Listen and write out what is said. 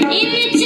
If